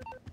you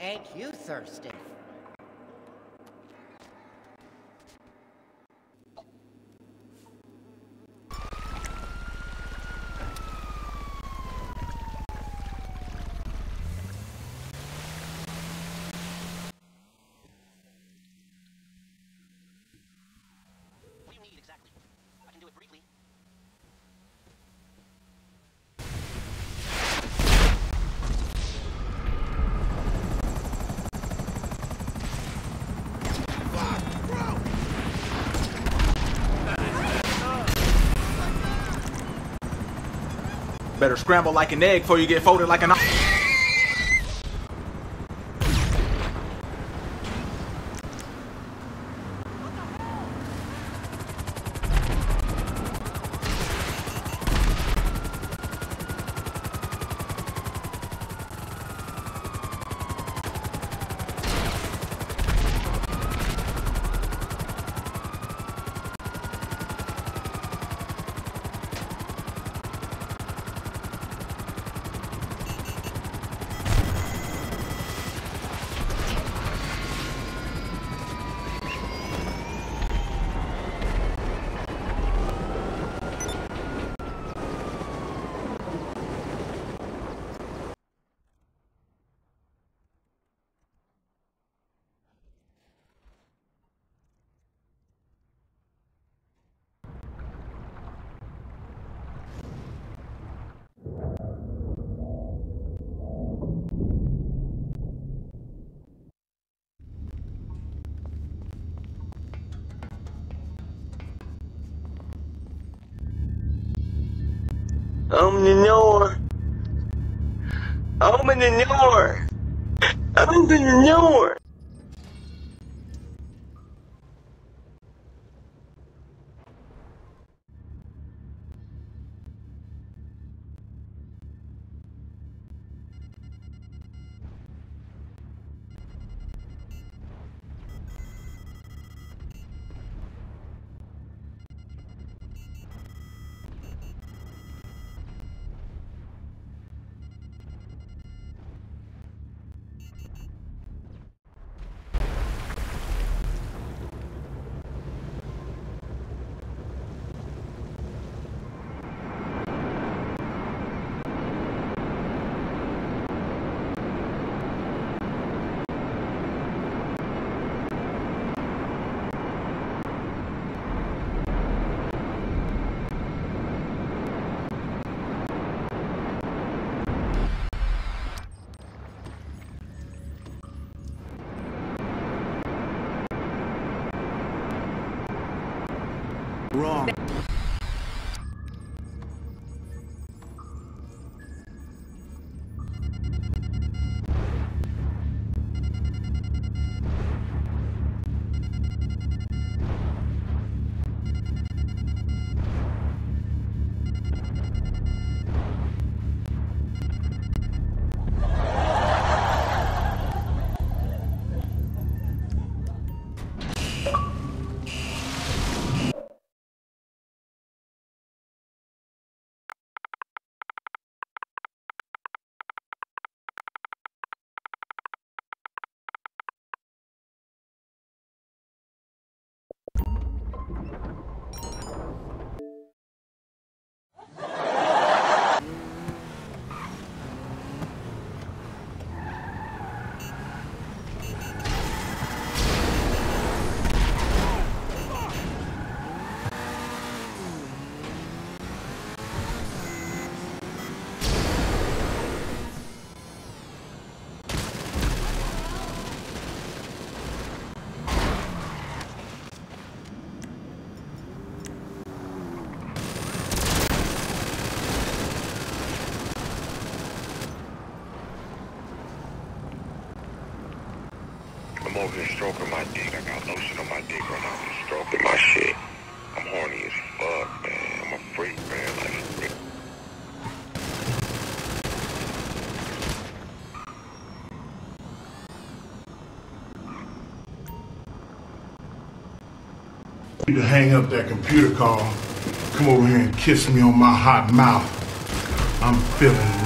Ain't you thirsty? Better scramble like an egg before you get folded like an. Open the door. Open the door. Open the door. Wrong. I'm over here stroking my dick. I got lotion on my dick. I'm stroking my shit. I'm horny as fuck, man. I'm a freak, man. Like, freak. You to hang up that computer call. Come over here and kiss me on my hot mouth. I'm feeling